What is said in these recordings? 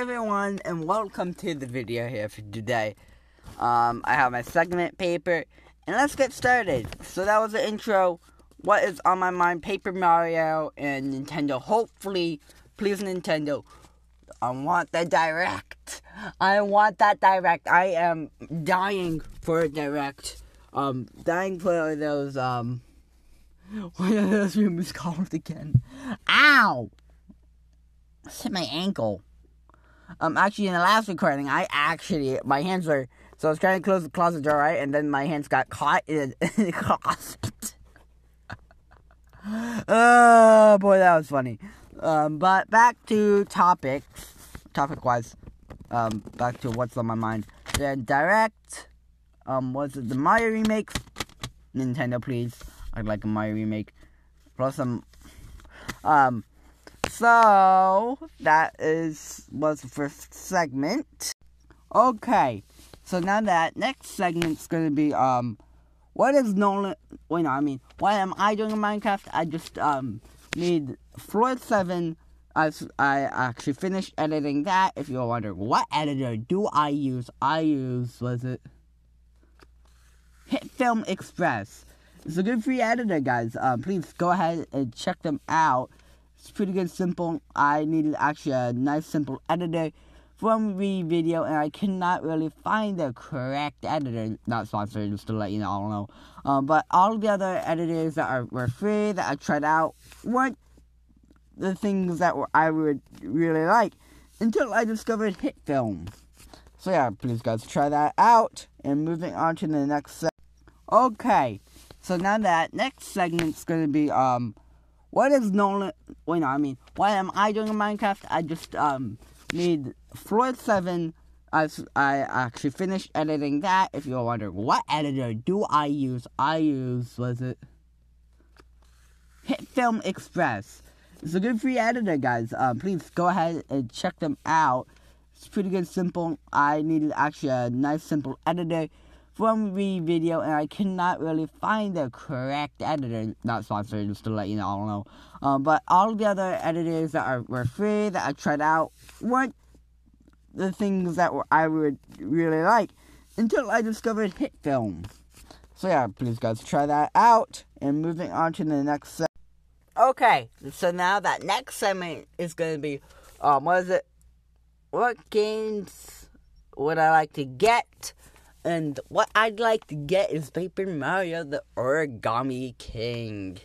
everyone, and welcome to the video here for today. Um, I have my segment paper, and let's get started. So that was the intro. What is on my mind? Paper Mario and Nintendo. Hopefully, please Nintendo. I want the direct. I want that direct. I am dying for a direct. Um, dying for those. Um, what are those rooms called again? Ow! hit my ankle. Um, actually, in the last recording, I actually my hands were so I was trying to close the closet door, right, and then my hands got caught in, the closet. oh boy, that was funny. Um, but back to topics, topic wise. Um, back to what's on my mind. Then direct. Um, was it the Mario remake? Nintendo, please. I'd like a Mario remake. Plus some. Um, so that is was the first segment. Okay, so now that next segment's gonna be um, what is Nolan? Wait, no, I mean, what am I doing in Minecraft? I just um made Floor Seven. I I actually finished editing that. If you're wondering what editor do I use, I use was it HitFilm Express. It's a good free editor, guys. Um, please go ahead and check them out. It's pretty good, simple. I needed actually a nice, simple editor from the video, and I cannot really find the correct editor. Not sponsored, just to let you know. Know. Um, but all the other editors that are were free that I tried out weren't the things that were, I would really like until I discovered HitFilm. So yeah, please guys try that out. And moving on to the next. Se- okay, so now that next segment's gonna be um what is Nolan? Wait, no, I mean, what am I doing in Minecraft? I just um made Floor Seven. I I actually finished editing that. If you're wondering what editor do I use, I use was it HitFilm Express. It's a good free editor, guys. Um, please go ahead and check them out. It's pretty good, simple. I needed actually a nice, simple editor from the video, and I cannot really find the correct editor. Not sponsored, just to let you know. Know. Um, but all the other editors that are were free that I tried out weren't the things that were, I would really like until I discovered HitFilm. So yeah, please guys try that out. And moving on to the next segment. Okay, so now that next segment is going to be, um, what is it? What games would I like to get? And what I'd like to get is Paper Mario the Origami King.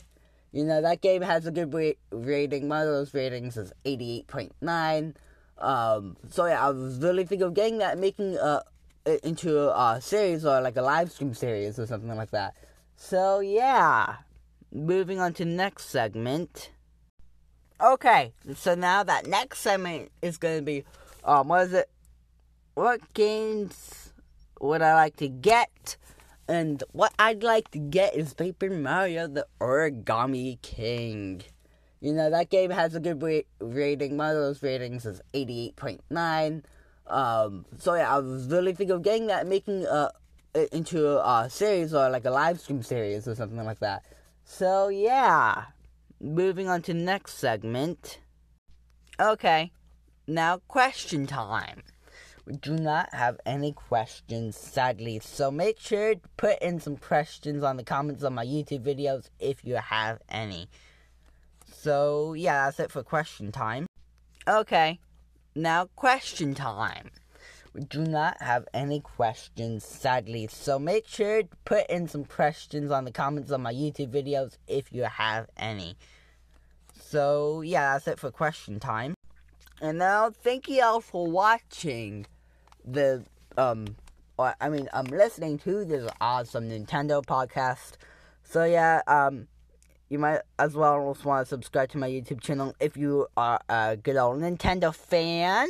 You know, that game has a good ra- rating. One of those ratings is 88.9. Um, so yeah, I was really thinking of getting that, making uh, into a series or like a live stream series or something like that. So yeah, moving on to next segment. Okay, so now that next segment is going to be, um, what is it? What games what I like to get. And what I'd like to get is Paper Mario the Origami King. You know, that game has a good ra- rating. One of those ratings is 88.9. Um, so yeah, I was really thinking of getting that, making uh, into a series or like a live stream series or something like that. So yeah, moving on to next segment. Okay, now question time. We do not have any questions, sadly. So make sure to put in some questions on the comments on my YouTube videos if you have any. So, yeah, that's it for question time. Okay, now question time. We do not have any questions, sadly. So make sure to put in some questions on the comments on my YouTube videos if you have any. So, yeah, that's it for question time. And now, thank you all for watching the um I mean I'm listening to this awesome Nintendo podcast. So yeah, um you might as well also want to subscribe to my YouTube channel if you are a good old Nintendo fan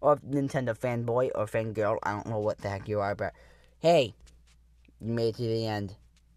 or Nintendo fanboy or fangirl. I don't know what the heck you are, but hey, you made it to the end.